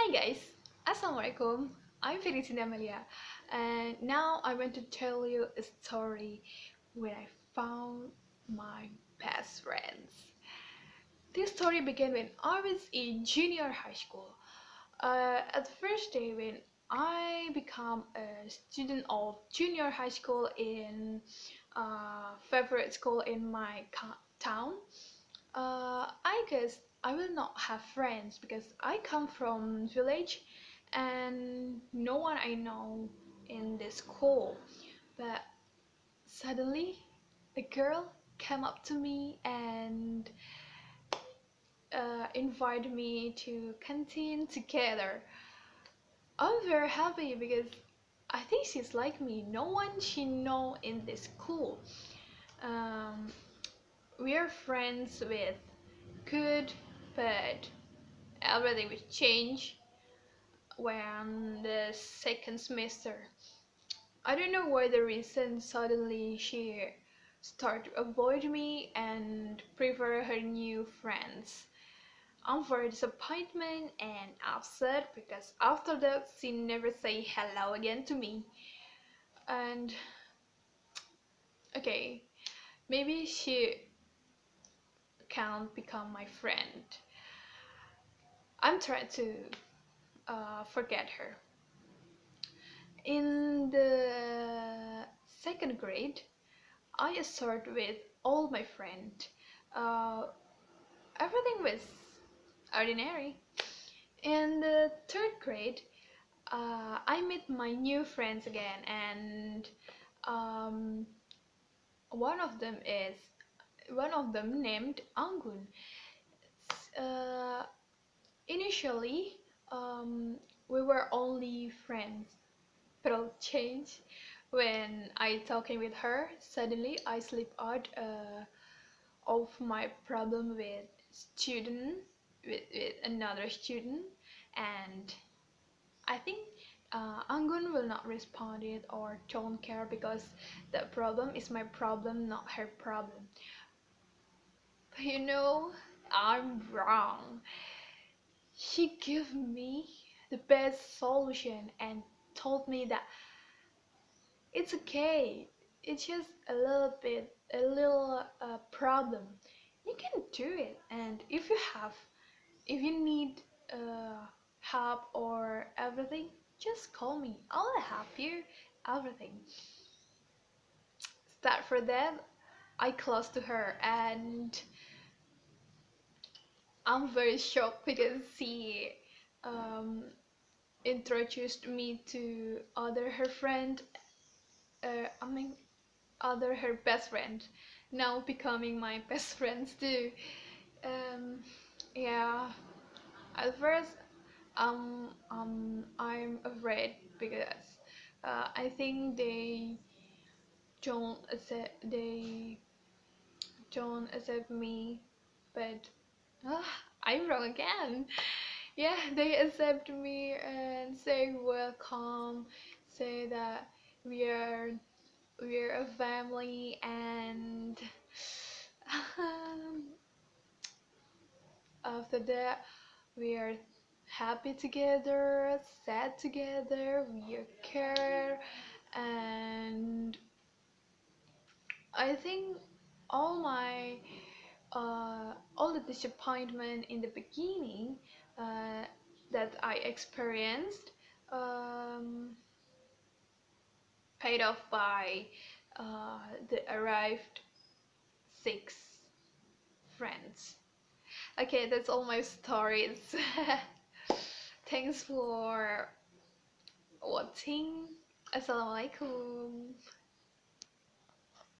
Hi guys, Assalamualaikum. I'm Felicity Amelia, and now I want to tell you a story where I found my best friends. This story began when I was in junior high school. Uh, at the first day when I become a student of junior high school in uh, favorite school in my town, uh, I guess I will not have friends because I come from village and no one I know in this school. But suddenly a girl came up to me and uh, invited me to canteen together. I'm very happy because I think she's like me. No one she know in this school. Um, we are friends with good but everything will change when the second semester. I don't know why the reason suddenly she started to avoid me and prefer her new friends. I'm very disappointed and upset because after that she never say hello again to me. And okay, maybe she can't become my friend. I'm trying to uh, forget her. In the second grade, I started with all my friends. Uh, everything was ordinary. In the third grade, uh, I met my new friends again, and um, one of them is one of them named Anggun. Uh, initially, um, we were only friends, but it changed when I talking with her. Suddenly, I slip out uh, of my problem with student with, with another student, and I think uh, Anggun will not respond it or don't care because the problem is my problem, not her problem you know, I'm wrong. She gave me the best solution and told me that it's okay. It's just a little bit, a little uh, problem. You can do it, and if you have, if you need uh, help or everything, just call me. I'll help you. Everything. Start for that. I close to her and I'm very shocked because she um, introduced me to other her friend uh, I mean other her best friend now becoming my best friends too. Um, yeah. At first um, um, I'm afraid because uh, I think they don't accept they don't accept me but oh, I'm wrong again. Yeah, they accept me and say welcome, say that we are we're a family and um, after that we are happy together, sad together, we care and I think all my uh, all the disappointment in the beginning uh, that I experienced um, paid off by uh, the arrived six friends. Okay, that's all my stories. Thanks for watching. Assalamualaikum.